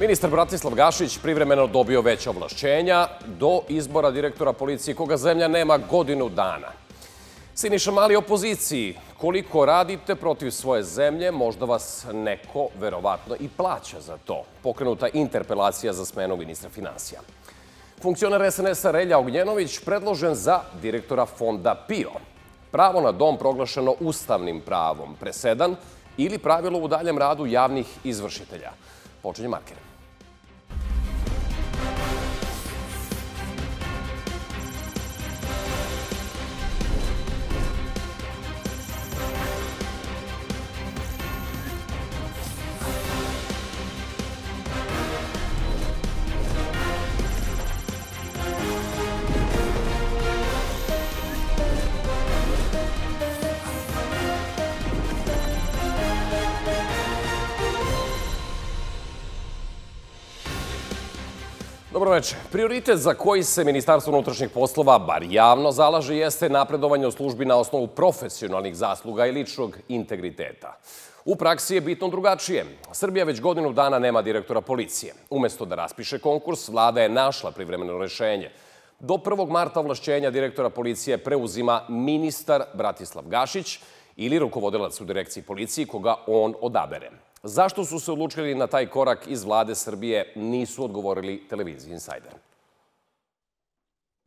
Ministar Bratislav Gašić privremeno dobio veća ovlašćenja do izbora direktora policije koga zemlja nema godinu dana. Siniša Mali opoziciji, koliko radite protiv svoje zemlje, možda vas neko verovatno i plaća za to. Pokrenuta interpelacija za smenu ministra financija. Funkcioner SNS-a Relja Ognjenović predložen za direktora fonda PIO. Pravo na dom proglašeno ustavnim pravom, presedan ili pravilo u daljem radu javnih izvršitelja. Počinje marker. Dobro večer. Prioritet za koji se Ministarstvo unutrašnjih poslova bar javno zalaže jeste napredovanje u službi na osnovu profesionalnih zasluga i ličnog integriteta. U praksi je bitno drugačije. Srbija već godinu dana nema direktora policije. Umesto da raspiše konkurs, vlada je našla privremeno rešenje. Do 1. marta ovlašćenja direktora policije preuzima ministar Bratislav Gašić ili rukovodilac u direkciji policije koga on odabere. Zašto su se odlučili na taj korak iz vlade Srbije, nisu odgovorili televiziji Insider.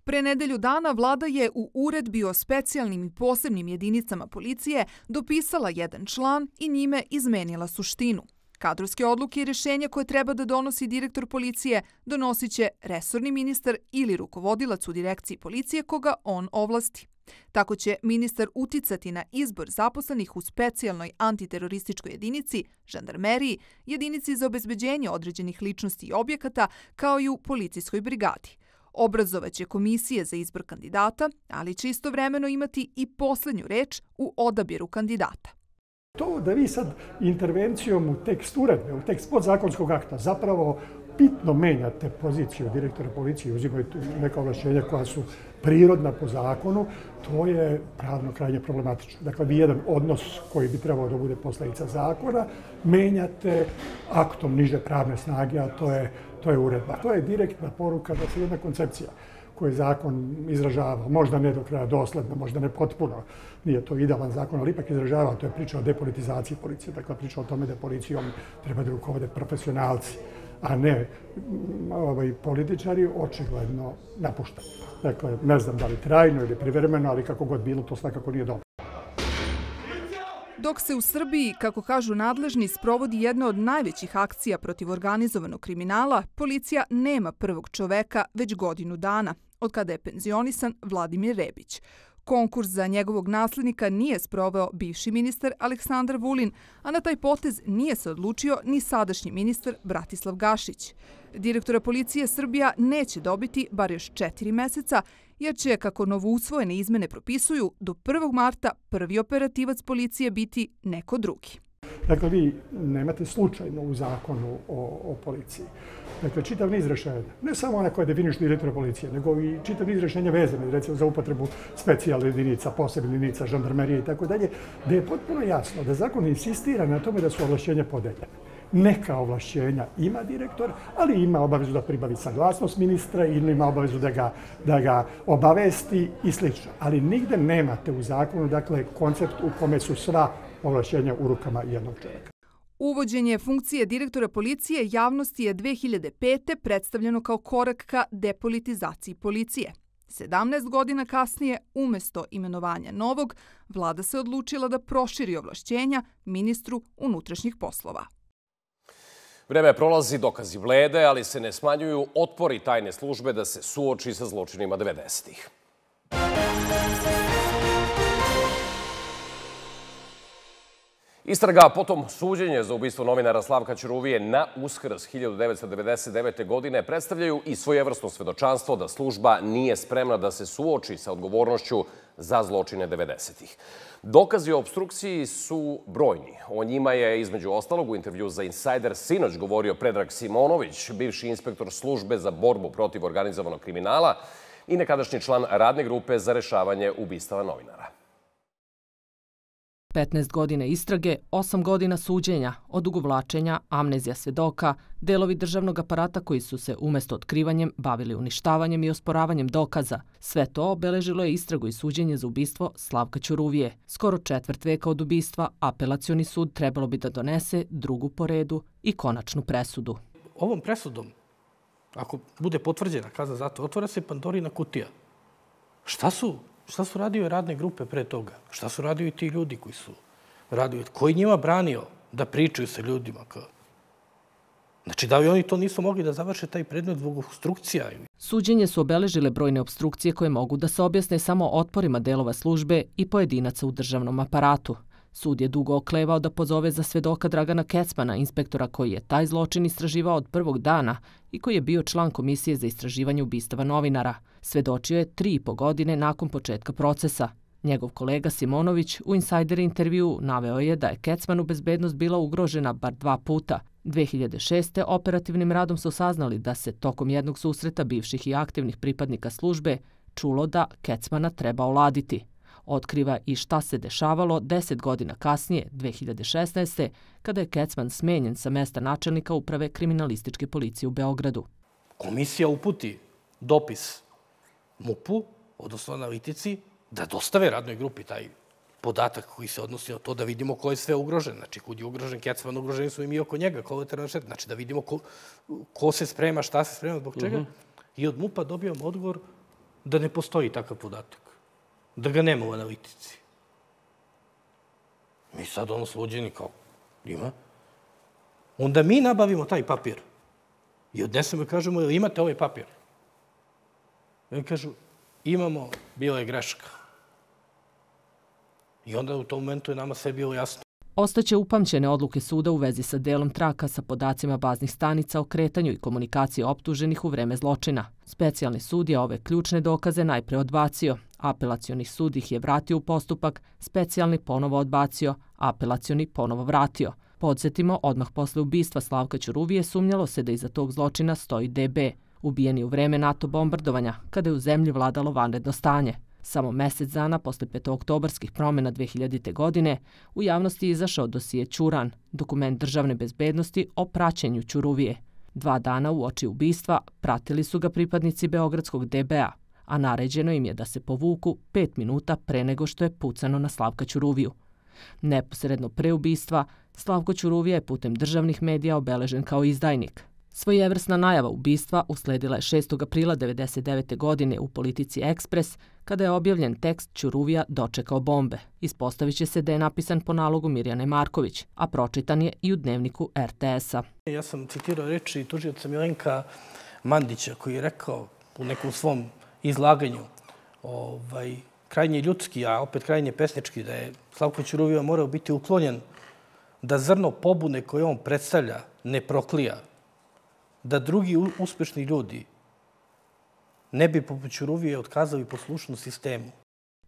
Pre nedelju dana vlada je u uredbi o specijalnim i posebnim jedinicama policije dopisala jedan član i njime izmenila suštinu. Kadrovske odluke i rešenja koje treba da donosi direktor policije donosit će resorni ministar ili rukovodilac u direkciji policije koga on ovlasti. Tako će ministar uticati na izbor zaposlenih u specijalnoj antiterorističkoj jedinici, žandarmeriji, jedinici za obezbeđenje određenih ličnosti i objekata, kao i u policijskoj brigadi. Obrazovaće komisije za izbor kandidata, ali će istovremeno imati i poslednju reč u odabiru kandidata. To da vi sad intervencijom u tekst uredbe, u tekst podzakonskog akta zapravo bitno menjate poziciju direktora policije, uzimaju neka ovlašćenja koja su prirodna po zakonu, to je pravno krajnje problematično. Dakle, vi jedan odnos koji bi trebao da bude posledica zakona, menjate aktom niže pravne snage, a to je, to je uredba. To je direktna poruka da se jedna koncepcija koju zakon izražava, možda ne do kraja dosledno, možda ne potpuno, nije to idealan zakon, ali ipak izražava, to je priča o depolitizaciji policije, dakle priča o tome da policijom treba da rukovode profesionalci a ne ovaj, političari, očigledno napuštaju. Dakle, ne znam da li trajno ili privremeno, ali kako god bilo, to svakako nije dobro. Dok se u Srbiji, kako kažu nadležni, sprovodi jedna od najvećih akcija protiv organizovanog kriminala, policija nema prvog čoveka već godinu dana, od kada je penzionisan Vladimir Rebić. Konkurs za njegovog naslednika nije sproveo bivši ministar Aleksandar Vulin, a na taj potez nije se odlučio ni sadašnji ministar Bratislav Gašić. Direktora policije Srbija neće dobiti bar još četiri meseca, jer će, kako novo usvojene izmene propisuju, do 1. marta prvi operativac policije biti neko drugi. Dakle, vi nemate slučajno u zakonu o, o policiji. Dakle, čitav niz rešenja, ne samo one koje definiš direktora policije, nego i čitav niz rešenja vezane, recimo za upotrebu specijalne jedinica, posebne jedinica, žandarmerije i tako dalje, da je potpuno jasno da zakon insistira na tome da su ovlašćenja podeljene neka ovlašćenja ima direktor, ali ima obavezu da pribavi saglasnost ministra ili ima obavezu da ga, da ga obavesti i slično. Ali nigde nemate u zakonu, dakle, koncept u kome su sva ovlašćenja u rukama jednog čovjeka. Uvođenje funkcije direktora policije javnosti je 2005. predstavljeno kao korak ka depolitizaciji policije. 17 godina kasnije, umesto imenovanja novog, vlada se odlučila da proširi ovlašćenja ministru unutrašnjih poslova. Vreme prolazi, dokazi vlede, ali se ne smanjuju otpori tajne službe da se suoči sa zločinima 90-ih. Istraga, potom suđenje za ubistvo novinara Slavka Ćuruvije na uskrs 1999. godine predstavljaju i svojevrsno svedočanstvo da služba nije spremna da se suoči sa odgovornošću za zločine 90-ih. Dokazi o obstrukciji su brojni. O njima je, između ostalog, u intervju za Insider sinoć govorio Predrag Simonović, bivši inspektor službe za borbu protiv organizovanog kriminala i nekadašnji član radne grupe za rešavanje ubistava novinara. 15 godina istrage, 8 godina suđenja, odugovlačenja, amnezija svedoka, delovi državnog aparata koji su se umesto otkrivanjem bavili uništavanjem i osporavanjem dokaza. Sve to obeležilo je istragu i suđenje za ubistvo Slavka Ćuruvije. Skoro četvrt veka od ubistva, apelacioni sud trebalo bi da donese drugu po redu i konačnu presudu. Ovom presudom, ako bude potvrđena kazna zato, otvara se Pandorina kutija. Šta su Šta su radio radne grupe pre toga? Šta su radio i ti ljudi koji su radio? Koji njima branio da pričaju sa ljudima? Kao? Znači, da li oni to nisu mogli da završe taj predmet zbog obstrukcija? Suđenje su obeležile brojne obstrukcije koje mogu da se objasne samo otporima delova službe i pojedinaca u državnom aparatu. Sud je dugo oklevao da pozove za svedoka Dragana Kecmana, inspektora koji je taj zločin istraživao od prvog dana i koji je bio član Komisije za istraživanje ubistava novinara. Svedočio je tri i po godine nakon početka procesa. Njegov kolega Simonović u Insider intervju naveo je da je Kecmanu bezbednost bila ugrožena bar dva puta. 2006. operativnim radom su saznali da se tokom jednog susreta bivših i aktivnih pripadnika službe čulo da Kecmana treba oladiti otkriva i šta se dešavalo 10 godina kasnije, 2016. kada je Kecman smenjen sa mesta načelnika uprave kriminalističke policije u Beogradu. Komisija uputi dopis MUP-u, odnosno analitici, da dostave radnoj grupi taj podatak koji se odnosi na to da vidimo ko je sve ugrožen. Znači, kud je ugrožen Kecman, ugroženi su i mi oko njega, kolateran šet. Znači, da vidimo ko, ko se sprema, šta se sprema, zbog čega. Mhm. I od MUP-a dobijam odgovor da ne postoji takav podatak da ga nema u analitici. Mi sad ono sluđeni kao, ima. Onda mi nabavimo taj papir i odnesemo i kažemo, imate ovaj papir? I oni kažu, imamo, bila je greška. I onda u tom momentu je nama sve bilo jasno. Ostaće upamćene odluke suda u vezi sa delom traka sa podacima baznih stanica o kretanju i komunikaciji optuženih u vreme zločina. Specijalni sud je ove ključne dokaze najpre odbacio, Apelacioni sud ih je vratio u postupak, specijalni ponovo odbacio, apelacioni ponovo vratio. Podsjetimo, odmah posle ubistva Slavka Ćuruvije sumnjalo se da iza tog zločina stoji DB, ubijeni u vreme NATO bombardovanja, kada je u zemlji vladalo vanredno stanje. Samo mesec dana posle petooktobarskih promjena 2000. godine u javnosti je izašao dosije Ćuran, dokument državne bezbednosti o praćenju Ćuruvije. Dva dana u oči ubistva pratili su ga pripadnici Beogradskog DBA, a naređeno im je da se povuku pet minuta pre nego što je pucano na Slavka Ćuruviju. Neposredno pre ubistva, Slavko Ćuruvija je putem državnih medija obeležen kao izdajnik. Svojevrsna najava ubistva usledila je 6. aprila 1999. godine u politici Ekspres, kada je objavljen tekst Ćuruvija dočekao bombe. Ispostavit će se da je napisan po nalogu Mirjane Marković, a pročitan je i u dnevniku RTS-a. Ja sam citirao reči tužioca Milenka Mandića koji je rekao u nekom svom izlaganju ovaj, krajnje ljudski, a opet krajnje pesnički, da je Slavko Ćuruvija morao biti uklonjen da zrno pobune koje on predstavlja ne proklija, da drugi uspešni ljudi ne bi poput Ćuruvije otkazali poslušnu sistemu.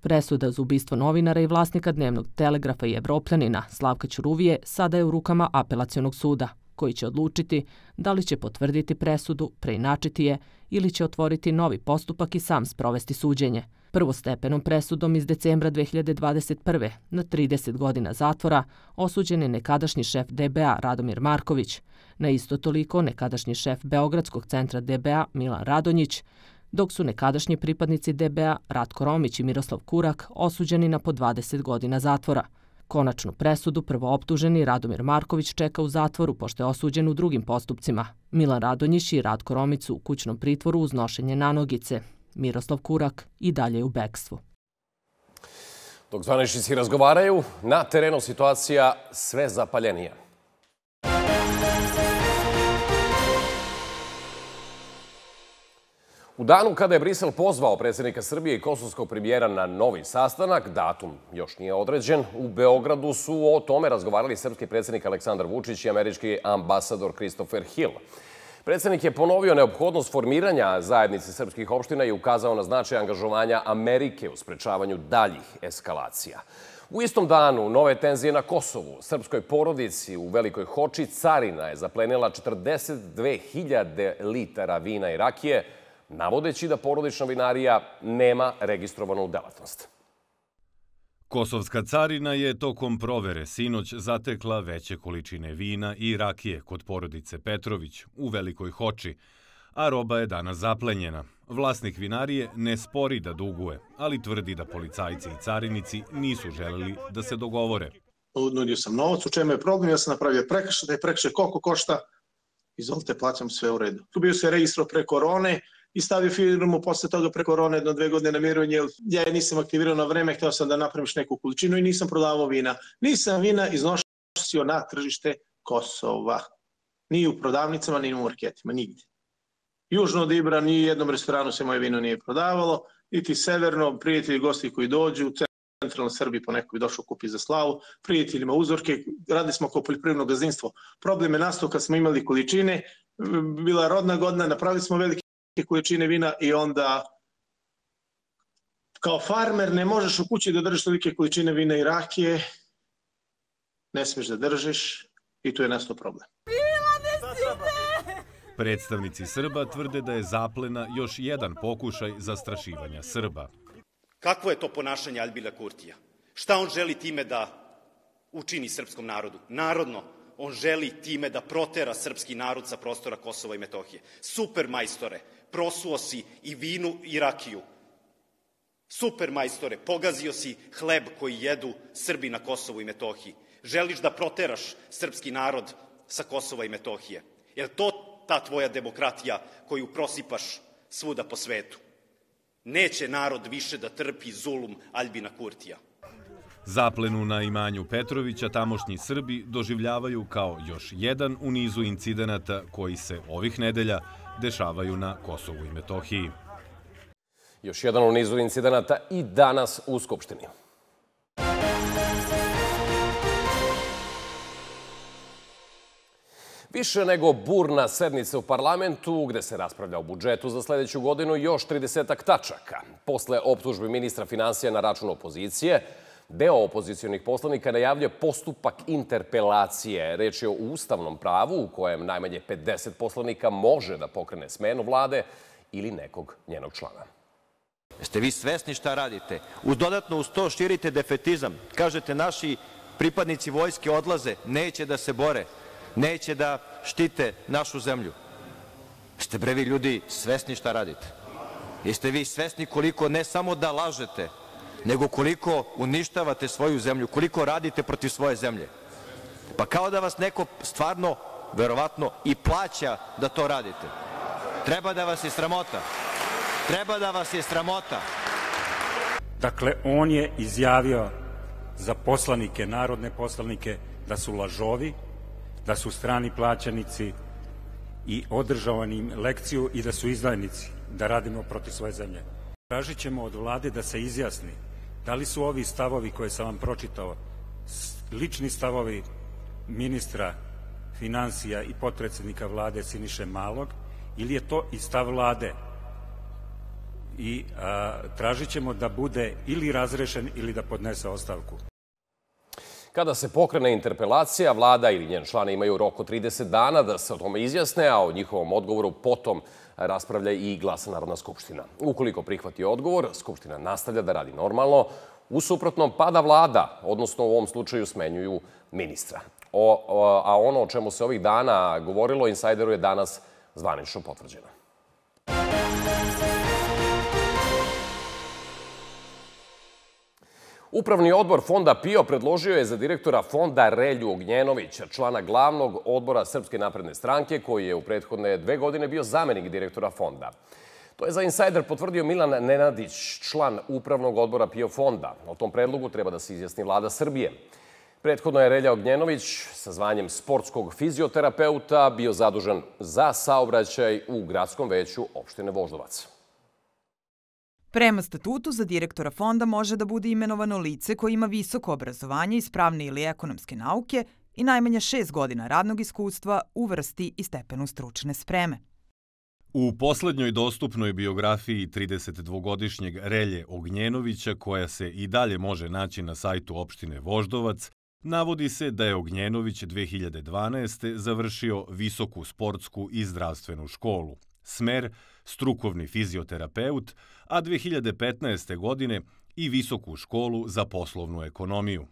Presuda za ubistvo novinara i vlasnika dnevnog telegrafa i evropljanina Slavka Ćuruvije sada je u rukama apelacionog suda koji će odlučiti da li će potvrditi presudu, preinačiti je ili će otvoriti novi postupak i sam sprovesti suđenje. Prvostepenom presudom iz decembra 2021. na 30 godina zatvora osuđen je nekadašnji šef DBA Radomir Marković, na isto toliko nekadašnji šef Beogradskog centra DBA Milan Radonjić, dok su nekadašnji pripadnici DBA Ratko Romić i Miroslav Kurak osuđeni na po 20 godina zatvora – Konačnu presudu prvo optuženi Radomir Marković čeka u zatvoru pošto je osuđen u drugim postupcima. Milan Radonjić i Radko Romicu u kućnom pritvoru uz nošenje nanogice. Miroslav Kurak i dalje u bekstvu. Dok zvaničnici razgovaraju, na terenu situacija sve zapaljenija. U danu kada je Brisel pozvao predsjednika Srbije i kosovskog premijera na novi sastanak, datum još nije određen, u Beogradu su o tome razgovarali srpski predsjednik Aleksandar Vučić i američki ambasador Christopher Hill. Predsjednik je ponovio neophodnost formiranja zajednice srpskih opština i ukazao na značaj angažovanja Amerike u sprečavanju daljih eskalacija. U istom danu nove tenzije na Kosovu, srpskoj porodici u Velikoj Hoči, carina je zaplenila 42.000 litara vina i rakije, navodeći da porodična vinarija nema registrovanu delatnost. Kosovska carina je tokom provere sinoć zatekla veće količine vina i rakije kod porodice Petrović u Velikoj Hoči, a roba je danas zaplenjena. Vlasnik vinarije ne spori da duguje, ali tvrdi da policajci i carinici nisu želeli da se dogovore. Nudio sam novac, u čemu je problem, ja sam napravio prekršaj, da je prekršaj koliko košta, izvolite, plaćam sve u redu. Tu bio se registro pre korone, i stavio firmu posle toga preko korone jedno dve godine na mirovanje, ja je nisam aktivirao na vreme, hteo sam da napravim neku količinu i nisam prodavao vina. Nisam vina iznošio na tržište Kosova. Ni u prodavnicama, ni u marketima, nigde. Južno od Ibra, ni jednom restoranu se moje vino nije prodavalo, niti severno, prijatelji gosti koji dođu, u centralnoj Srbiji po nekoj došao kupi za slavu, prijateljima uzorke, radili smo kao poljoprivredno gazdinstvo. Problem je nastao kad smo imali količine, bila rodna godina, napravili smo veliki količine vina i onda kao farmer ne možeš u kući da držiš tolike količine vina i rakije, ne smiješ da držiš i tu je nastao problem. Predstavnici Srba tvrde da je zaplena još jedan pokušaj zastrašivanja Srba. Kakvo je to ponašanje Albila Kurtija? Šta on želi time da učini srpskom narodu? Narodno, on želi time da protera srpski narod sa prostora Kosova i Metohije. Super majstore, prosuo si i vinu i rakiju. Super majstore, pogazio si hleb koji jedu Srbi na Kosovu i Metohiji. Želiš da proteraš srpski narod sa Kosova i Metohije. Je to ta tvoja demokratija koju prosipaš svuda po svetu? Neće narod više da trpi zulum Albina Kurtija. Zaplenu na imanju Petrovića tamošnji Srbi doživljavaju kao još jedan u nizu incidenata koji se ovih nedelja dešavaju na Kosovu i Metohiji. Još jedan u nizu incidenata i danas u Skupštini. Više nego burna sednica u parlamentu, gde se raspravlja o budžetu za sledeću godinu, još 30 tačaka. Posle optužbe ministra financija na račun opozicije, Deo opozicijonih poslanika najavlja postupak interpelacije. Reč je o ustavnom pravu u kojem najmanje 50 poslanika može da pokrene smenu vlade ili nekog njenog člana. Jeste vi svesni šta radite? U dodatno uz to širite defetizam. Kažete naši pripadnici vojske odlaze, neće da se bore, neće da štite našu zemlju. Jeste brevi ljudi svesni šta radite? Jeste vi svesni koliko ne samo da lažete, nego koliko uništavate svoju zemlju, koliko radite protiv svoje zemlje. Pa kao da vas neko stvarno, verovatno, i plaća da to radite. Treba da vas je sramota. Treba da vas je sramota. Dakle, on je izjavio za poslanike, narodne poslanike, da su lažovi, da su strani plaćanici i održao im lekciju i da su izdajnici, da radimo protiv svoje zemlje. Tražit ćemo od vlade da se izjasni Da li su ovi stavovi koje sam vam pročitao lični stavovi ministra financija i potpredsednika vlade Siniše Malog ili je to i stav vlade? I a, tražit ćemo da bude ili razrešen ili da podnese ostavku. Kada se pokrene interpelacija, vlada ili njen član imaju rok od 30 dana da se o tome izjasne, a o njihovom odgovoru potom raspravlja i glasa Narodna skupština. Ukoliko prihvati odgovor, Skupština nastavlja da radi normalno, u suprotnom pada vlada, odnosno u ovom slučaju smenjuju ministra. O, a ono o čemu se ovih dana govorilo, insajderu je danas zvanično potvrđeno. Upravni odbor Fonda PIO predložio je za direktora Fonda Relju Ognjenovića, člana glavnog odbora Srpske napredne stranke, koji je u prethodne dve godine bio zamenik direktora Fonda. To je za Insider potvrdio Milan Nenadić, član Upravnog odbora PIO Fonda. O tom predlogu treba da se izjasni vlada Srbije. Prethodno je Relja Ognjenović sa zvanjem sportskog fizioterapeuta bio zadužen za saobraćaj u gradskom veću opštine Voždovac. Prema statutu za direktora fonda može da bude imenovano lice koje ima visoko obrazovanje iz pravne ili ekonomske nauke i najmanje šest godina radnog iskustva u vrsti i stepenu stručne spreme. U poslednjoj dostupnoj biografiji 32-godišnjeg Relje Ognjenovića, koja se i dalje može naći na sajtu opštine Voždovac, navodi se da je Ognjenović 2012. završio visoku sportsku i zdravstvenu školu, smer strukovni fizioterapeut, a 2015. godine i Visoku školu za poslovnu ekonomiju.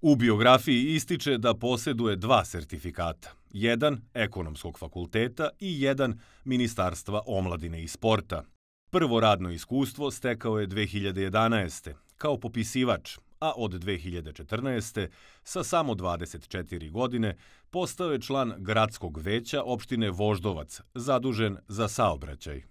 U biografiji ističe da posjeduje dva sertifikata. Jedan ekonomskog fakulteta i jedan Ministarstva omladine i sporta. Prvo radno iskustvo stekao je 2011. kao popisivač, a od 2014. sa samo 24 godine postao je član gradskog veća opštine Voždovac, zadužen za saobraćaj.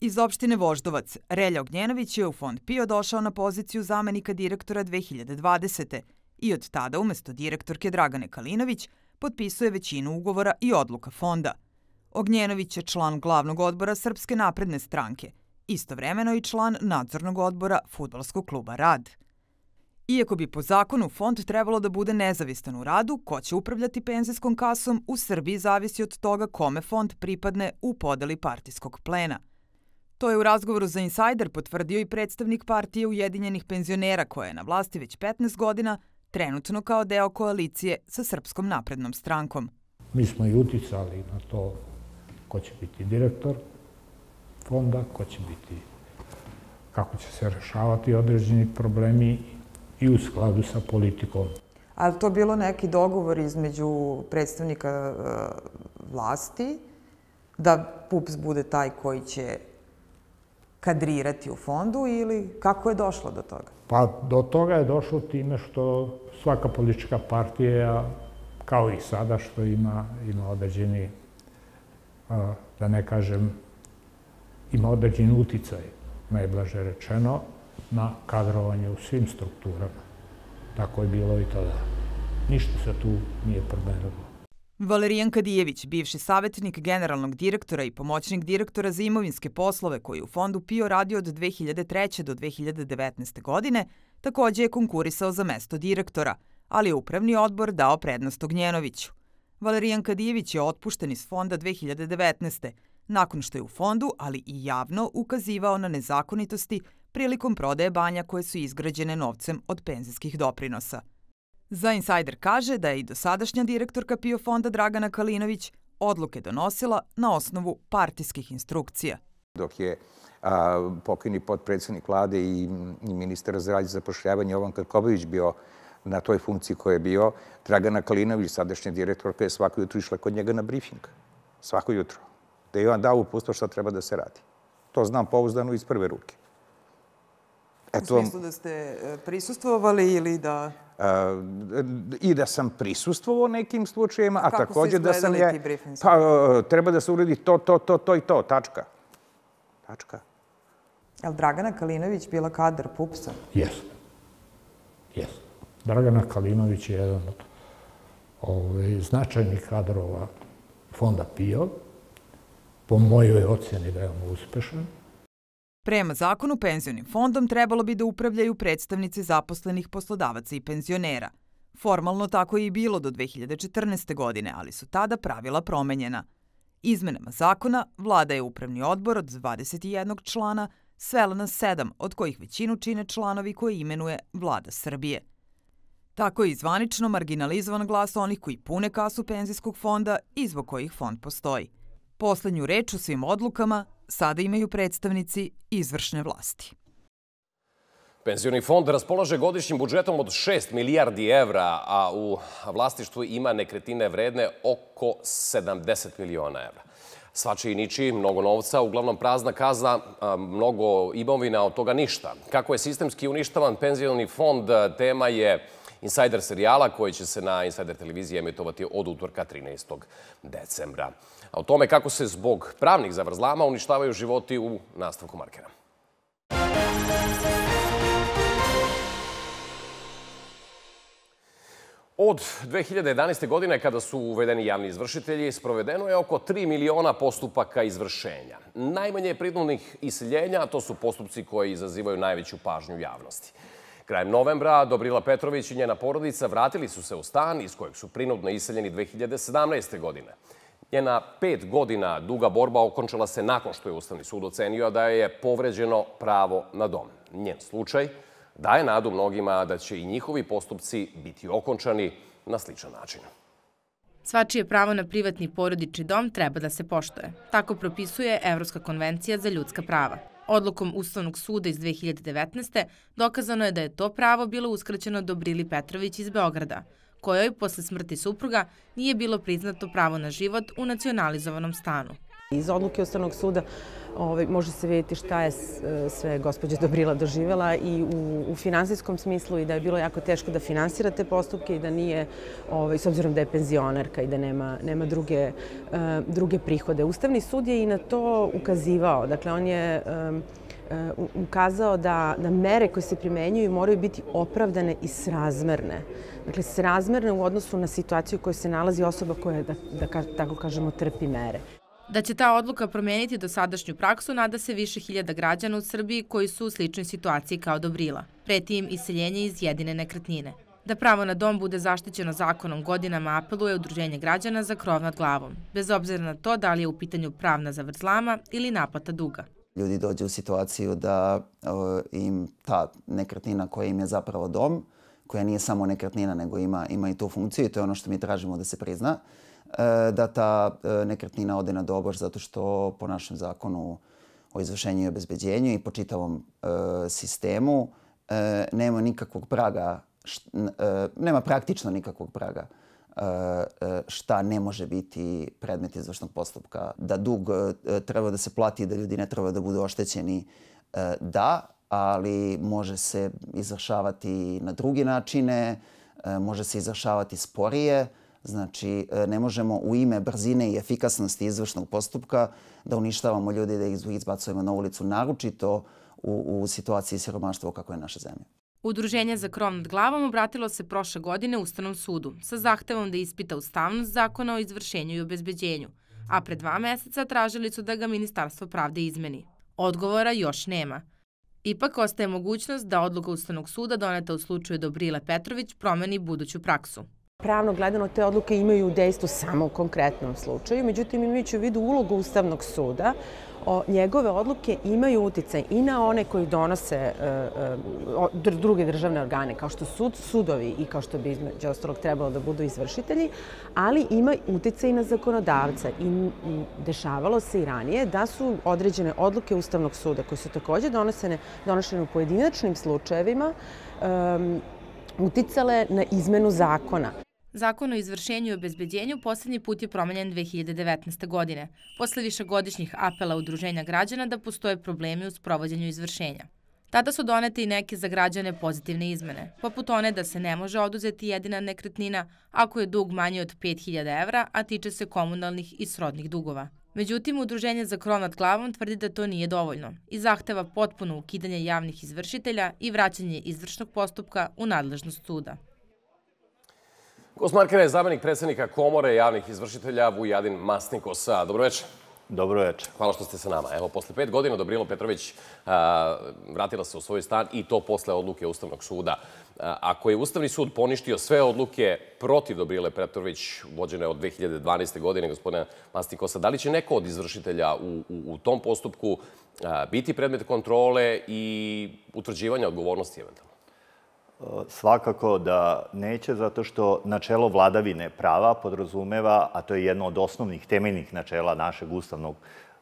Iz opštine Voždovac, Relja Ognjenović je u fond PIO došao na poziciju zamenika direktora 2020. i od tada umesto direktorke Dragane Kalinović potpisuje većinu ugovora i odluka fonda. Ognjenović je član glavnog odbora Srpske napredne stranke, istovremeno i član nadzornog odbora Futbolskog kluba Rad. Iako bi po zakonu fond trebalo da bude nezavistan u radu, ko će upravljati penzijskom kasom u Srbiji zavisi od toga kome fond pripadne u podeli partijskog plena. To je u razgovoru za Insider potvrdio i predstavnik partije Ujedinjenih penzionera koja je na vlasti već 15 godina, trenutno kao deo koalicije sa Srpskom naprednom strankom. Mi smo i uticali na to ko će biti direktor fonda, ko će biti, kako će se rešavati određeni problemi i u skladu sa politikom. Ali to bilo neki dogovor između predstavnika e, vlasti da PUPS bude taj koji će kadrirati u fondu ili kako je došlo do toga? Pa do toga je došlo time što svaka politička partija, kao i sada što ima, ima određeni, da ne kažem, ima određeni uticaj, najblaže rečeno, na kadrovanje u svim strukturama. Tako je bilo i tada. Ništa se tu nije promenilo. Valerijan Kadijević, bivši savjetnik generalnog direktora i pomoćnik direktora za imovinske poslove koji u fondu PIO radio od 2003. do 2019. godine, takođe je konkurisao za mesto direktora, ali je upravni odbor dao prednost Ognjenoviću. Valerijan Kadijević je otpušten iz fonda 2019. nakon što je u fondu, ali i javno, ukazivao na nezakonitosti prilikom prodaje banja koje su izgrađene novcem od penzijskih doprinosa. Za Insider kaže da je i dosadašnja direktorka PIO fonda Dragana Kalinović odluke donosila na osnovu partijskih instrukcija. Dok je pokojni podpredsednik vlade i, ministar za rad i zapošljavanje Jovan Krković bio na toj funkciji koja je bio, Dragana Kalinović, sadašnja direktorka, je svako jutro išla kod njega na briefing. Svako jutro. Da je on dao upustvo šta treba da se radi. To znam pouzdano iz prve ruke. Eto, u smislu da ste e, prisustvovali ili da... Uh, I da sam prisustvovao nekim slučajima, a, a takođe da sam je... Pa, uh, treba da se uredi to, to, to, to i to, tačka. Tačka. Je li Dragana Kalinović bila kadar PUPS-a? Jeste. Jeste. Dragana Kalinović je jedan od ovaj, značajnih kadrova fonda PIO. Po mojoj ocjeni veoma uspešan. Prema zakonu penzionim fondom trebalo bi da upravljaju predstavnici zaposlenih poslodavaca i penzionera. Formalno tako je i bilo do 2014. godine, ali su tada pravila promenjena. Izmenama zakona vlada je upravni odbor od 21 člana svela na sedam, od kojih većinu čine članovi koje imenuje vlada Srbije. Tako je izvanično marginalizovan glas onih koji pune kasu penzijskog fonda i zbog kojih fond postoji. Poslednju reč u svim odlukama sada imaju predstavnici izvršne vlasti. Penzioni fond raspolaže godišnjim budžetom od 6 milijardi evra, a u vlastištvu ima nekretine vredne oko 70 miliona evra. Svači i niči, mnogo novca, uglavnom prazna kazna, mnogo imovina, od toga ništa. Kako je sistemski uništavan penzioni fond, tema je Insider serijala koji će se na Insider televiziji emitovati od utorka 13. decembra. A o tome kako se zbog pravnih zavrzlama uništavaju životi u nastavku markera. Od 2011. godine, kada su uvedeni javni izvršitelji, sprovedeno je oko 3 miliona postupaka izvršenja. Najmanje je prinudnih iseljenja, a to su postupci koji izazivaju najveću pažnju javnosti. Krajem novembra Dobrila Petrović i njena porodica vratili su se u stan iz kojeg su prinudno iseljeni 2017. godine. Njena pet godina duga borba okončala se nakon što je Ustavni sud ocenio da je povređeno pravo na dom. Njen slučaj daje nadu mnogima da će i njihovi postupci biti okončani na sličan način. Svačije pravo na privatni porodični dom treba da se poštoje. Tako propisuje Evropska konvencija za ljudska prava. Odlukom Ustavnog suda iz 2019. dokazano je da je to pravo bilo uskraćeno Dobrili Petrović iz Beograda, kojoj posle smrti supruga nije bilo priznato pravo na život u nacionalizovanom stanu. Iz odluke Ustavnog suda ovaj, može se vidjeti šta je sve gospođa Dobrila doživjela i u, u finansijskom smislu i da je bilo jako teško da finansira te postupke i da nije, ovaj, s obzirom da je penzionerka i da nema, nema druge, uh, druge prihode. Ustavni sud je i na to ukazivao. Dakle, on je um, ukazao da, da mere koje se primenjuju moraju biti opravdane i srazmerne. Dakle, srazmerne u odnosu na situaciju u kojoj se nalazi osoba koja, da, da tako kažemo, trpi mere. Da će ta odluka promeniti dosadašnju praksu, nada se više hiljada građana u Srbiji koji su u sličnoj situaciji kao Dobrila. Preti im iseljenje iz jedine nekretnine. Da pravo na dom bude zaštićeno zakonom godinama apeluje Udruženje građana za krov nad glavom, bez obzira na to da li je u pitanju pravna zavrzlama ili naplata duga. Ljudi dođu u situaciju da im ta nekretnina koja im je zapravo dom, koja nije samo nekretnina nego ima, ima i tu funkciju i to je ono što mi tražimo da se prizna, E, da ta e, nekretnina ode na doboš zato što po našem zakonu o izvršenju i obezbeđenju i po čitavom e, sistemu nema nikakvog praga, nema praktično nikakvog praga šta ne može biti predmet izvršnog postupka. Da dug treba da se plati, da ljudi ne treba da budu oštećeni, da, ali može se izvršavati na drugi načine, može se izvršavati sporije, Znači, e, ne možemo u ime brzine i efikasnosti izvršnog postupka da uništavamo ljudi da ih izbacujemo na ulicu, naročito u, u situaciji siromaštva kako je naša zemlja. Udruženje za krov nad glavom obratilo se prošle godine Ustavnom sudu sa zahtevom da ispita ustavnost zakona o izvršenju i obezbeđenju, a pre dva meseca tražili su da ga Ministarstvo pravde izmeni. Odgovora još nema. Ipak ostaje mogućnost da odluka Ustavnog suda doneta u slučaju Dobrile Petrović promeni buduću praksu. Pravno gledano te odluke imaju dejstvo samo u konkretnom slučaju, međutim imajući u vidu ulogu Ustavnog suda, o, njegove odluke imaju uticaj i na one koji donose e, e, druge državne organe, kao što sud, sudovi i kao što bi između ostalog trebalo da budu izvršitelji, ali ima uticaj i na zakonodavca. I, I dešavalo se i ranije da su određene odluke Ustavnog suda, koje su takođe donesene, donošene u pojedinačnim slučajevima, uticale na izmenu zakona. Zakon o izvršenju i obezbeđenju poslednji put je promenjen 2019. godine, posle višegodišnjih apela udruženja građana da postoje problemi u sprovođenju izvršenja. Tada su donete i neke za građane pozitivne izmene, poput one da se ne može oduzeti jedina nekretnina ako je dug manji od 5000 evra, a tiče se komunalnih i srodnih dugova. Međutim, Udruženje za krov nad glavom tvrdi da to nije dovoljno i zahteva potpuno ukidanje javnih izvršitelja i vraćanje izvršnog postupka u nadležnost suda. Gost Markera je zamenik predsednika Komore javnih izvršitelja Vujadin Masnikosa. Dobro večer. Dobro večer. Hvala što ste sa nama. Evo, posle pet godina Dobrilo Petrović a, vratila se u svoj stan i to posle odluke Ustavnog suda. A, ako je Ustavni sud poništio sve odluke protiv Dobrile Petrović, vođene od 2012. godine, gospodine Mastikosa, da li će neko od izvršitelja u, u, u tom postupku a, biti predmet kontrole i utvrđivanja odgovornosti eventualno? Svakako da neće, zato što načelo vladavine prava podrazumeva, a to je jedno od osnovnih temeljnih načela našeg ustavnog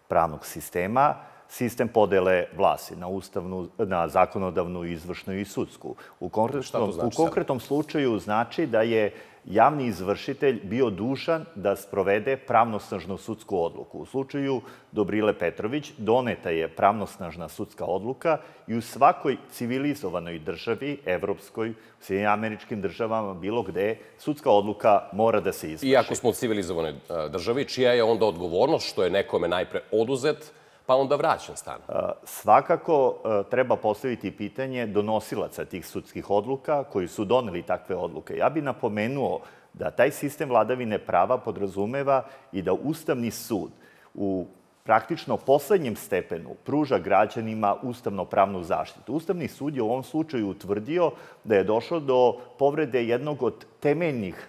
pravnog sistema, sistem podele vlasti na, ustavnu, na zakonodavnu, izvršnu i sudsku. U konkretnom, znači u konkretnom slučaju znači da je javni izvršitelj bio dužan da sprovede pravnosnažnu sudsku odluku. U slučaju Dobrile Petrović doneta je pravnosnažna sudska odluka i u svakoj civilizovanoj državi, evropskoj, u američkim državama, bilo gde, sudska odluka mora da se izvrši. Iako smo u civilizovanoj državi, čija je onda odgovornost što je nekome najpre oduzet, pa onda vraćan stan? Svakako treba postaviti pitanje donosilaca tih sudskih odluka koji su doneli takve odluke. Ja bih napomenuo da taj sistem vladavine prava podrazumeva i da Ustavni sud u praktično poslednjem stepenu pruža građanima ustavno-pravnu zaštitu. Ustavni sud je u ovom slučaju utvrdio da je došlo do povrede jednog od temeljnih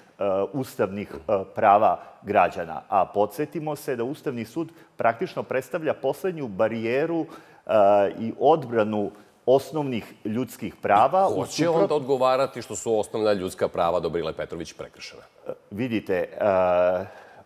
ustavnih uh, prava građana. A podsjetimo se da Ustavni sud praktično predstavlja poslednju barijeru uh, i odbranu osnovnih ljudskih prava. Ko će onda odgovarati što su osnovna ljudska prava Dobrile Petrović prekršena? Vidite,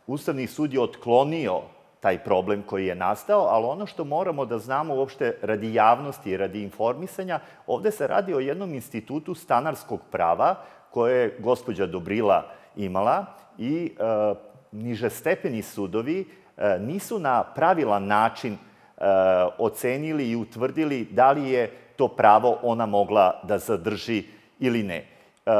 Ustavni sud je otklonio taj problem koji je nastao, ali ono što moramo da znamo uopšte radi javnosti i radi informisanja, ovde se radi o jednom institutu stanarskog prava koje je gospođa Dobrila imala i e, nižestepeni sudovi e, nisu na pravilan način e, ocenili i utvrdili da li je to pravo ona mogla da zadrži ili ne. E,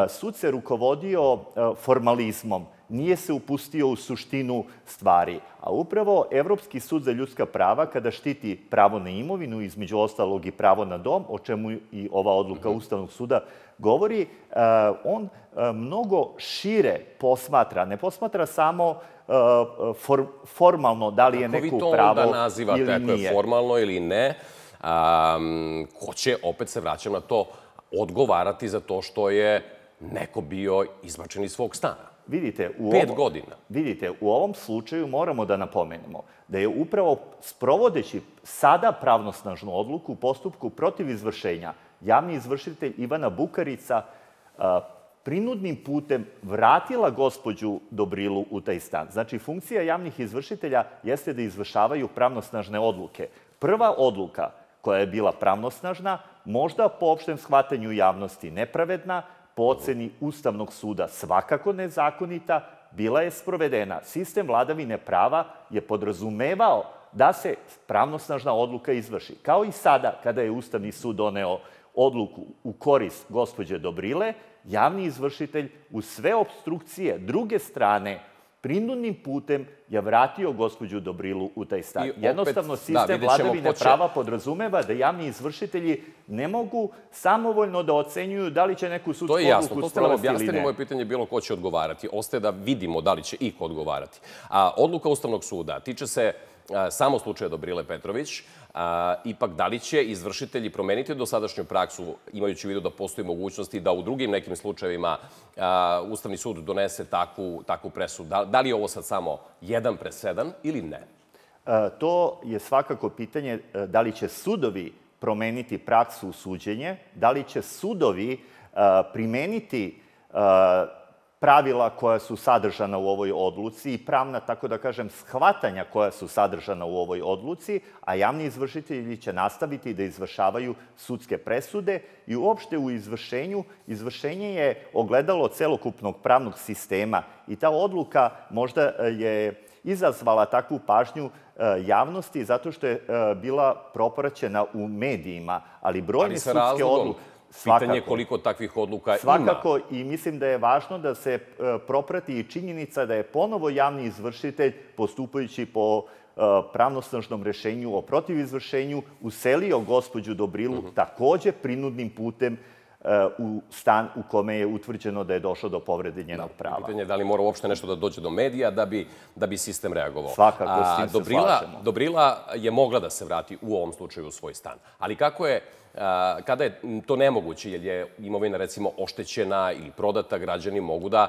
sud se rukovodio e, formalizmom, nije se upustio u suštinu stvari. A upravo Evropski sud za ljudska prava, kada štiti pravo na imovinu, između ostalog i pravo na dom, o čemu i ova odluka mhm. Ustavnog suda govori, e, on mnogo šire posmatra, ne posmatra samo for, formalno da li je neko pravo ili nije. Kako vi to onda nazivate, ako je formalno ili ne, um, ko će, opet se vraćam na to, odgovarati za to što je neko bio izbačen iz svog stana. Vidite, u Pet godina. Vidite, u ovom slučaju moramo da napomenemo da je upravo sprovodeći sada pravnosnažnu odluku u postupku protiv izvršenja javni izvršitelj Ivana Bukarica a, prinudnim putem vratila gospođu Dobrilu u taj stan. Znači, funkcija javnih izvršitelja jeste da izvršavaju pravnosnažne odluke. Prva odluka koja je bila pravnosnažna, možda po opštem shvatanju javnosti nepravedna, po oceni Ustavnog suda svakako nezakonita, bila je sprovedena. Sistem vladavine prava je podrazumevao da se pravnosnažna odluka izvrši. Kao i sada, kada je Ustavni sud doneo odluku u korist gospođe Dobrile, javni izvršitelj u sve obstrukcije druge strane prinudnim putem je vratio gospođu Dobrilu u taj stan. Jednostavno, da, sistem da, vladavine će... prava podrazumeva da javni izvršitelji ne mogu samovoljno da ocenjuju da li će neku sudsku odluku sprovesti ili ne. To je jasno, to ste nam objasnili. Moje pitanje je bilo ko će odgovarati. Ostaje da vidimo da li će iko odgovarati. A odluka Ustavnog suda tiče se samo slučaja Dobrile Petrović, a, ipak da li će izvršitelji promeniti dosadašnju praksu, imajući u vidu da postoji mogućnosti da u drugim nekim slučajevima a, Ustavni sud donese takvu, takvu presu? Da, da li je ovo sad samo jedan presedan ili ne? A, to je svakako pitanje da li će sudovi promeniti praksu suđenje, da li će sudovi a, primeniti pravila koja su sadržana u ovoj odluci i pravna, tako da kažem, shvatanja koja su sadržana u ovoj odluci, a javni izvršitelji će nastaviti da izvršavaju sudske presude i uopšte u izvršenju, izvršenje je ogledalo celokupnog pravnog sistema i ta odluka možda je izazvala takvu pažnju e, javnosti zato što je e, bila propraćena u medijima, ali brojne sudske odluke Svakako. Pitanje koliko takvih odluka Svakako, ima. Svakako i mislim da je važno da se e, proprati i činjenica da je ponovo javni izvršitelj postupajući po e, pravnosnažnom rešenju o protivizvršenju uselio gospođu Dobrilu uh mhm. -huh. takođe prinudnim putem e, u stan u kome je utvrđeno da je došlo do povrede njenog da, prava. Pitanje je da li mora uopšte nešto da dođe do medija da bi, da bi sistem reagovao. Svakako, s tim Dobrila, se slažemo. Dobrila je mogla da se vrati u ovom slučaju u svoj stan. Ali kako je kada je to nemoguće, jer je imovina recimo oštećena ili prodata, građani mogu da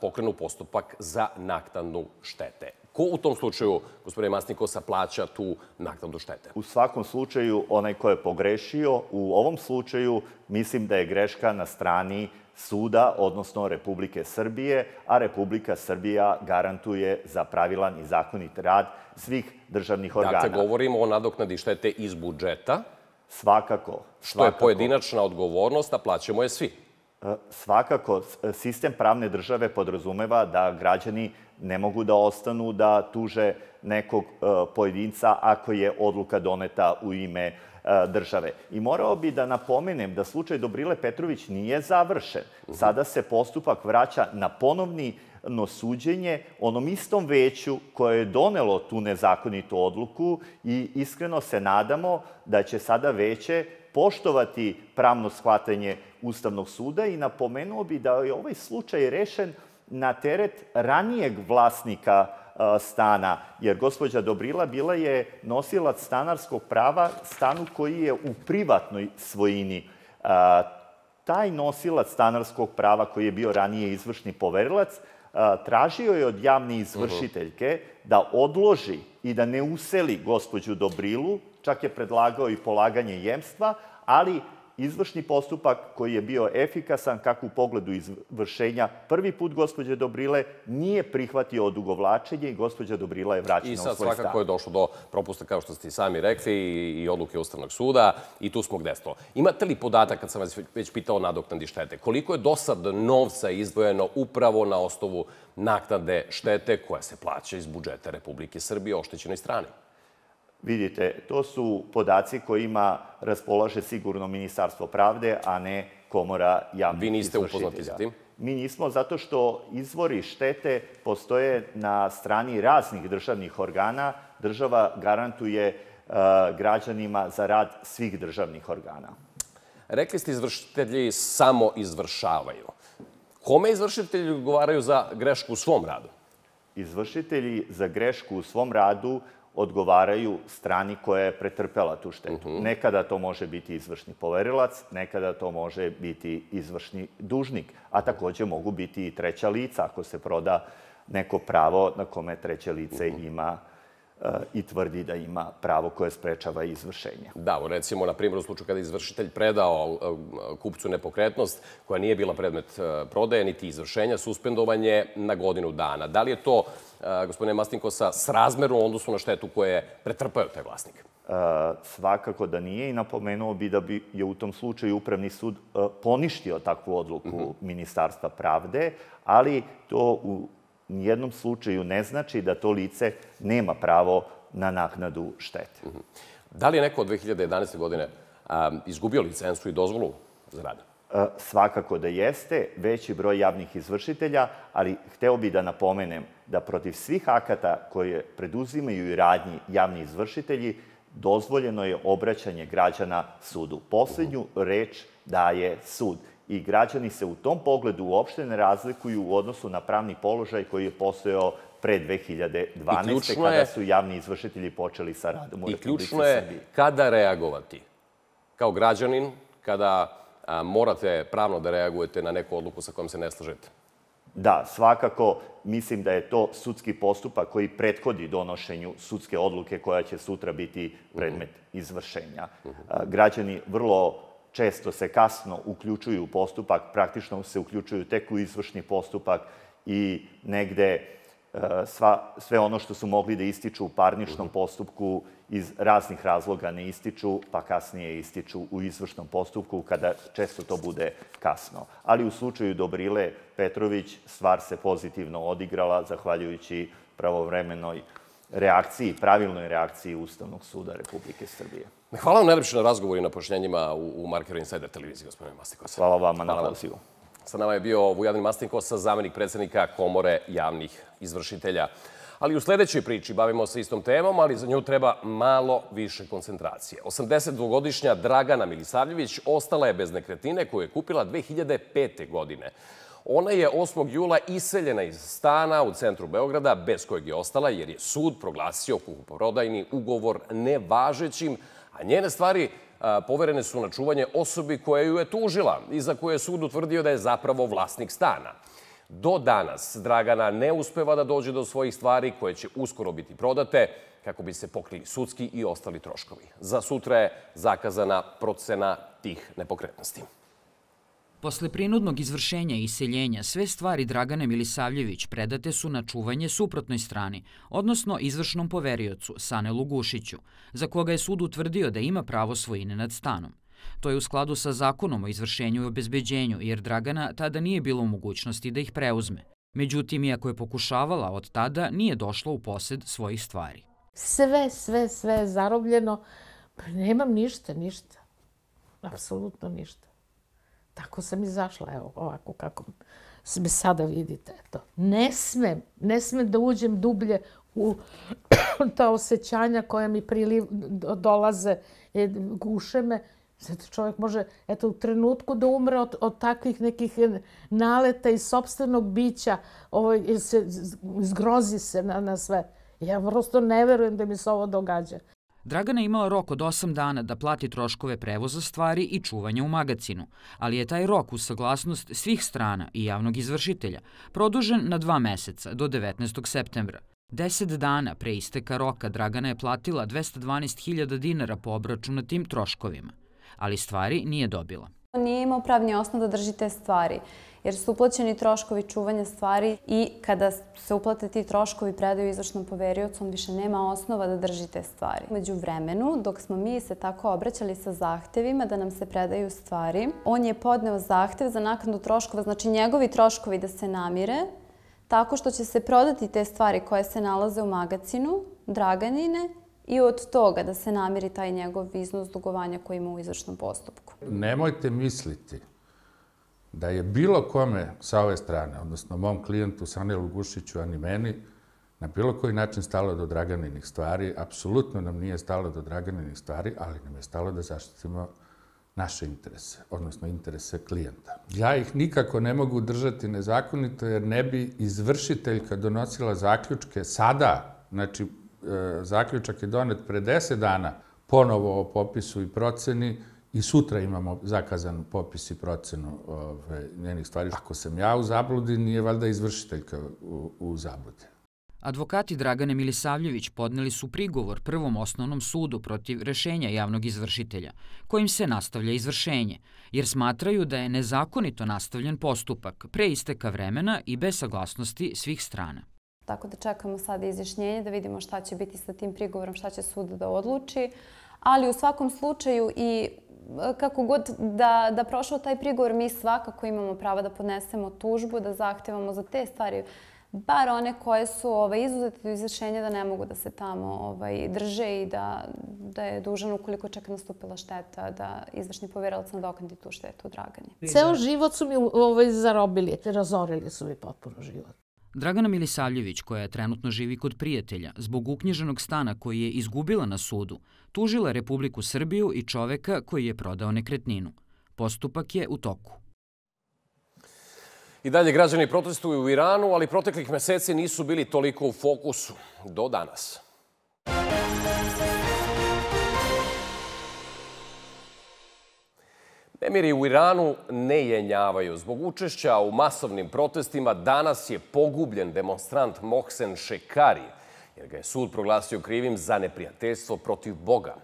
pokrenu postupak za naknadnu štete. Ko u tom slučaju, gospodine Masnikosa, plaća tu naknadu štete? U svakom slučaju, onaj ko je pogrešio, u ovom slučaju mislim da je greška na strani suda, odnosno Republike Srbije, a Republika Srbija garantuje za pravilan i zakonit rad svih državnih organa. Dakle, govorimo o nadoknadi štete iz budžeta, Svakako. Što je pojedinačna odgovornost, a plaćamo je svi. E, svakako, e, sistem pravne države podrazumeva da građani ne mogu da ostanu da tuže nekog e, pojedinca ako je odluka doneta u ime države. I morao bi da napomenem da slučaj Dobrile Petrović nije završen. Mhm. Sada se postupak vraća na ponovni no suđenje onom istom veću koje je donelo tu nezakonitu odluku i iskreno se nadamo da će sada veće poštovati pravno shvatanje Ustavnog suda i napomenuo bi da je ovaj slučaj rešen na teret ranijeg vlasnika stana, jer gospođa Dobrila bila je nosilac stanarskog prava stanu koji je u privatnoj svojini. Taj nosilac stanarskog prava koji je bio ranije izvršni poverilac tražio je od javne izvršiteljke da odloži i da ne useli gospođu Dobrilu, čak je predlagao i polaganje jemstva, ali izvršni postupak koji je bio efikasan kako u pogledu izvršenja prvi put gospođe Dobrile nije prihvatio odugovlačenje i gospođa Dobrila je vraćena u svoj stan. I sad svakako je došlo do propusta, kao što ste i sami rekli, i, odluke Ustavnog suda i tu smo gde sto. Imate li podatak, kad sam vas već pitao nadoknadi štete, koliko je do sad novca izdvojeno upravo na osnovu naknade štete koja se plaća iz budžeta Republike Srbije oštećenoj strani? Vidite, to su podaci kojima raspolaže sigurno Ministarstvo pravde, a ne Komora javnih Vi niste upoznati sa tim? Mi nismo, zato što izvori štete postoje na strani raznih državnih organa. Država garantuje uh, građanima za rad svih državnih organa. Rekli ste izvršitelji samo izvršavaju. Kome izvršitelji odgovaraju za grešku u svom radu? Izvršitelji za grešku u svom radu odgovaraju strani koja je pretrpela tu štetu. Uh mhm. -huh. Nekada to može biti izvršni poverilac, nekada to može biti izvršni dužnik, a takođe mogu biti i treća lica ako se proda neko pravo na kome treće lice uh mhm. -huh. ima i tvrdi da ima pravo koje sprečava izvršenje. Da, recimo, na primjer, u slučaju kada je izvršitelj predao kupcu nepokretnost koja nije bila predmet e, prodaje niti izvršenja, suspendovanje na godinu dana. Da li je to, e, gospodine Mastinkosa, srazmerno u odnosu na štetu koje je pretrpao taj vlasnik? E, svakako da nije i napomenuo bi da bi je u tom slučaju Upravni sud poništio takvu odluku mhm. Ministarstva pravde, ali to u nijednom slučaju ne znači da to lice nema pravo na naknadu štete. Mhm. Da li je neko od 2011. godine izgubio licencu i dozvolu za rad? E, svakako da jeste, veći broj javnih izvršitelja, ali hteo bi da napomenem da protiv svih akata koje preduzimaju i radnji javni izvršitelji, dozvoljeno je obraćanje građana sudu. Poslednju reč daje sud i građani se u tom pogledu uopšte ne razlikuju u odnosu na pravni položaj koji je postojao pre 2012. kada su javni izvršitelji počeli sa radom u Republike Srbije. I ključno je kada reagovati. Kao građanin, kada a, morate pravno da reagujete na neku odluku sa kojom se ne slažete. Da, svakako mislim da je to sudski postupak koji prethodi donošenju sudske odluke koja će sutra biti predmet izvršenja. Građani vrlo često se kasno uključuju u postupak, praktično se uključuju tek u izvršni postupak i negde e, sva, sve ono što su mogli da ističu u parničnom postupku iz raznih razloga ne ističu, pa kasnije ističu u izvršnom postupku kada često to bude kasno. Ali u slučaju Dobrile Petrović stvar se pozitivno odigrala zahvaljujući pravovremenoj reakciji, pravilnoj reakciji Ustavnog suda Republike Srbije. Hvala vam najlepše na razgovoru i na pošljenjima u, u Markeru Insider televiziji, gospodine Mastinkosa. Hvala vama na pozivu. Sa nama je bio Vujadin Mastinkosa, zamenik predsednika Komore javnih izvršitelja. Ali u sledećoj priči bavimo se istom temom, ali za nju treba malo više koncentracije. 82-godišnja Dragana Milisavljević ostala je bez nekretnine koju je kupila 2005. godine. Ona je 8. jula iseljena iz stana u centru Beograda, bez kojeg je ostala, jer je sud proglasio kupoprodajni ugovor nevažećim, a njene stvari poverene su na čuvanje osobi koja ju je tužila i za koje je sud utvrdio da je zapravo vlasnik stana. Do danas Dragana ne uspeva da dođe do svojih stvari koje će uskoro biti prodate kako bi se pokrili sudski i ostali troškovi. Za sutra je zakazana procena tih nepokretnosti. Posle prinudnog izvršenja i iseljenja, sve stvari Dragane Milisavljević predate su na čuvanje suprotnoj strani, odnosno izvršnom poveriocu, Sane Lugušiću, za koga je sud utvrdio da ima pravo svojine nad stanom. To je u skladu sa zakonom o izvršenju i obezbeđenju, jer Dragana tada nije bilo u mogućnosti da ih preuzme. Međutim, iako je pokušavala od tada, nije došla u posed svojih stvari. Sve, sve, sve je zarobljeno. Pa nemam ništa, ništa. Apsolutno ništa. Tako sam izašla, evo, ovako kako me sada vidite. Eto. Ne smem, ne smem da uđem dublje u ta osjećanja koja mi priliv, dolaze, e, guše me. Zato čovjek može, eto, u trenutku da umre od, od takvih nekih naleta i sobstvenog bića, ovo, se, zgrozi se na, na sve. Ja prosto ne verujem da mi se ovo događa. Dragana je imala rok od 8 dana da plati troškove prevoza stvari i čuvanja u magacinu, ali je taj rok u saglasnost svih strana i javnog izvršitelja produžen na dva meseca do 19. septembra. Deset dana pre isteka roka Dragana je platila 212.000 dinara po obračunatim troškovima. ali stvari nije dobila. Nije imao pravni osnov da drži te stvari jer su uplaćeni troškovi čuvanja stvari i kada se uplate ti troškovi predaju izvršnom poveriocu, on više nema osnova da drži te stvari. Među vremenu, dok smo mi se tako obraćali sa zahtevima da nam se predaju stvari, on je podneo zahtev za naknadu troškova, znači njegovi troškovi da se namire, tako što će se prodati te stvari koje se nalaze u magacinu, Draganine, i od toga da se namiri taj njegov iznos dugovanja koji ima u izvršnom postupku. Nemojte misliti da je bilo kome sa ove strane, odnosno mom klijentu Sanelu Gušiću, a ni meni, na bilo koji način stalo do Draganinih stvari. Apsolutno nam nije stalo do Draganinih stvari, ali nam je stalo da zaštitimo naše interese, odnosno interese klijenta. Ja ih nikako ne mogu držati nezakonito, jer ne bi izvršiteljka donosila zaključke sada, znači e, zaključak je donet pre 10 dana, ponovo o popisu i proceni, I sutra imamo zakazan popis i procenu ove, njenih stvari. Ako sam ja u zabludi, nije valjda izvršiteljka u, u zabludi. Advokati Dragane Milisavljević podneli su prigovor Prvom osnovnom sudu protiv rešenja javnog izvršitelja, kojim se nastavlja izvršenje, jer smatraju da je nezakonito nastavljen postupak pre isteka vremena i bez saglasnosti svih strana. Tako da čekamo sada izjašnjenje da vidimo šta će biti sa tim prigovorom, šta će sud da odluči. Ali u svakom slučaju i kako god da, da prošao taj prigovor, mi svakako imamo pravo da podnesemo tužbu, da zahtevamo za te stvari, bar one koje su ovaj, izuzete do izvršenja da ne mogu da se tamo ovaj, drže i da, da je dužan ukoliko čeka nastupila šteta, da izvršni povjeralac nadoknadi tu štetu Dragani. Ceo život su mi ovaj, zarobili, razorili su mi potpuno život. Dragana Milisavljević, koja trenutno živi kod prijatelja, zbog uknjiženog stana koji je izgubila na sudu, tužila Republiku Srbiju i čoveka koji je prodao nekretninu. Postupak je u toku. I dalje građani protestuju u Iranu, ali proteklih meseci nisu bili toliko u fokusu. Do danas. Nemiri u Iranu ne jenjavaju. Zbog učešća u masovnim protestima danas je pogubljen demonstrant Mohsen Šekari, jer ga je sud proglasio krivim za neprijateljstvo protiv Boga.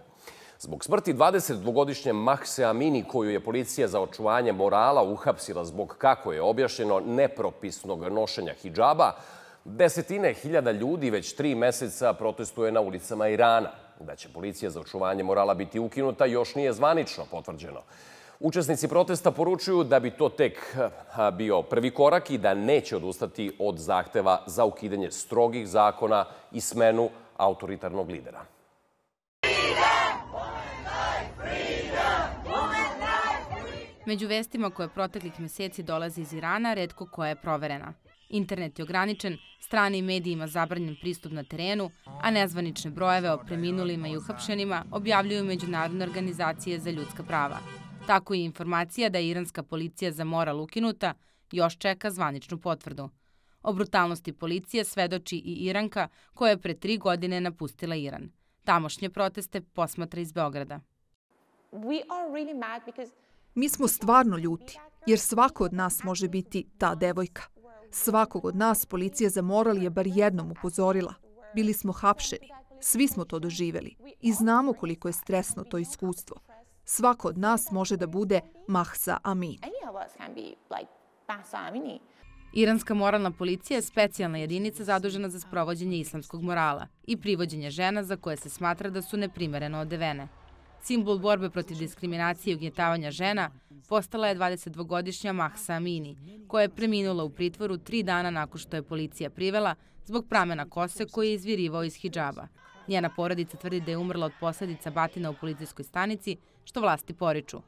Zbog smrti 22-godišnje Mahse Amini, koju je policija za očuvanje morala uhapsila zbog, kako je objašnjeno, nepropisnog nošenja hijjaba, desetine hiljada ljudi već tri meseca protestuje na ulicama Irana. Da će policija za očuvanje morala biti ukinuta još nije zvanično potvrđeno. Učesnici protesta poručuju da bi to tek bio prvi korak i da neće odustati od zahteva za ukidanje strogih zakona i smenu autoritarnog lidera. Među vestima koje proteklih meseci dolaze iz Irana, redko koja je proverena. Internet je ograničen, strani medijima zabranjen pristup na terenu, a nezvanične brojeve o preminulima i uhapšenima objavljuju međunarodne organizacije za ljudska prava. Tako je informacija da je iranska policija za moral ukinuta još čeka zvaničnu potvrdu. O brutalnosti policije svedoči i Iranka koja je pre tri godine napustila Iran. Tamošnje proteste posmatra iz Beograda. Mi smo stvarno ljuti, jer svako od nas može biti ta devojka. Svakog od nas policija za moral je bar jednom upozorila. Bili smo hapšeni. Svi smo to doživeli i znamo koliko je stresno to iskustvo. Svako od nas može da bude Mahsa Amin. Iranska moralna policija je specijalna jedinica zadužena za sprovođenje islamskog morala i privođenje žena za koje se smatra da su neprimereno odevene. Simbol borbe protiv diskriminacije i ugnjetavanja žena postala je 22-godišnja Mahsa Amini, koja je preminula u pritvoru tri dana nakon što je policija privela zbog pramena kose koji je izvirivao iz hijjaba. Njena porodica tvrdi da je umrla od posledica batina u policijskoj stanici, što vlasti poriču.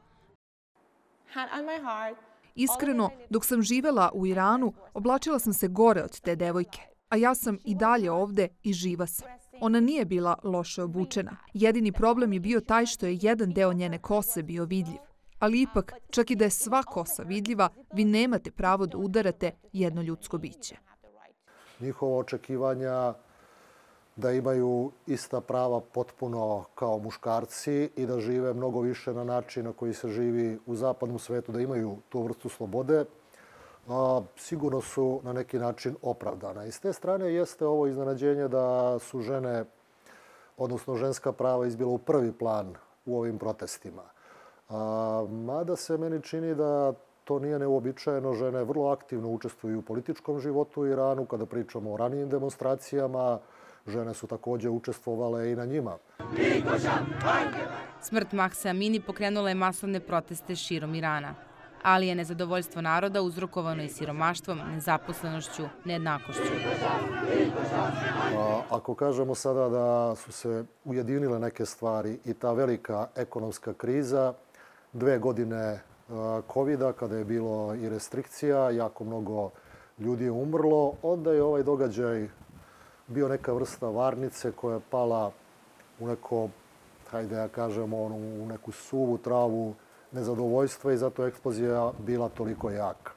Iskreno, dok sam živela u Iranu, oblačila sam se gore od te devojke, a ja sam i dalje ovde i živa sam. Ona nije bila loše obučena. Jedini problem je bio taj što je jedan deo njene kose bio vidljiv. Ali ipak, čak i da je sva kosa vidljiva, vi nemate pravo da udarate jedno ljudsko biće. Njihovo očekivanja da imaju ista prava potpuno kao muškarci i da žive mnogo više na način na koji se živi u zapadnom svetu, da imaju tu vrstu slobode, a, sigurno su na neki način opravdana. I s te strane jeste ovo iznenađenje da su žene, odnosno ženska prava, izbila u prvi plan u ovim protestima. A, mada se meni čini da to nije neuobičajeno. Žene vrlo aktivno učestvuju u političkom životu u Iranu. Kada pričamo o ranijim demonstracijama, žene su takođe učestvovale i na njima. Smrt Mahsa Amini pokrenula je masovne proteste širom Irana ali je nezadovoljstvo naroda uzrokovano i siromaštvom, nezaposlenošću, nejednakošću. A, ako kažemo sada da su se ujedinile neke stvari i ta velika ekonomska kriza, dve godine covid kada je bilo i restrikcija, jako mnogo ljudi je umrlo, onda je ovaj događaj bio neka vrsta varnice koja je pala u neko, hajde ja kažemo, u neku suvu travu nezadovoljstva i zato je eksplozija bila toliko jaka.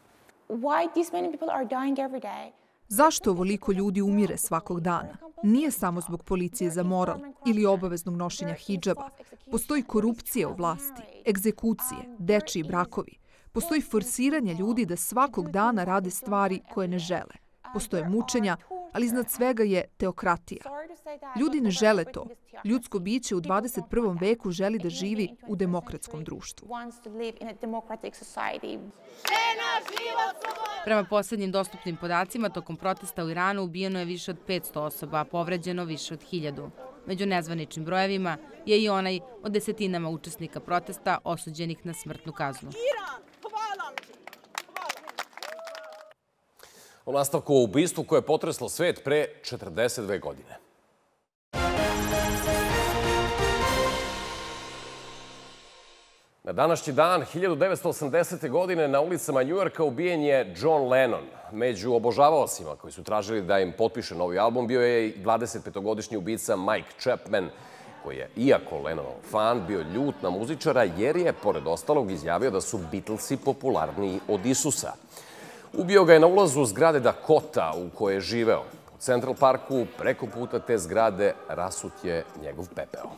Why these many people are dying every day? Zašto ovoliko ljudi umire svakog dana? Nije samo zbog policije za moral ili obaveznog nošenja hidžaba. Postoji korupcija u vlasti, egzekucije, dečiji brakovi. Postoji forsiranje ljudi da svakog dana rade stvari koje ne žele. Postoje mučenja, ali iznad svega je teokratija. Ljudi ne žele to. Ljudsko biće u 21. veku želi da živi u demokratskom društvu. Prema poslednjim dostupnim podacima, tokom protesta u Iranu ubijeno je više od 500 osoba, a povređeno više od 1000. Među nezvaničnim brojevima je i onaj od desetinama učesnika protesta osuđenih na smrtnu kaznu. O nastavku o ubistvu koje je potreslo svet pre 42 godine. Na današnji dan, 1980. godine, na ulicama Njujorka ubijen je John Lennon. Među obožavaosima koji su tražili da im potpiše novi album bio je i 25-godišnji ubica Mike Chapman, koji je, iako Lennonov fan, bio ljut na muzičara jer je, pored ostalog, izjavio da su Beatlesi popularniji od Isusa. Ubio ga je na ulazu zgrade Dakota u kojoj je živeo. U Central Parku, preko puta te zgrade, rasut je njegov pepeo.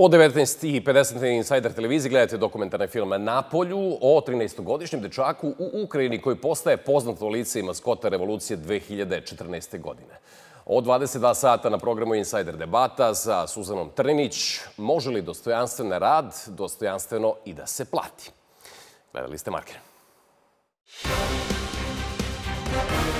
O 19.50 na Insider televiziji gledate dokumentarne filme Na polju o 13-godišnjem dečaku u Ukrajini koji postaje poznato lice i maskota revolucije 2014. godine. Od 22 sata na programu Insider debata sa Suzanom Trninić može li dostojanstven rad, dostojanstveno i da se plati? Gledali ste Marker. Thank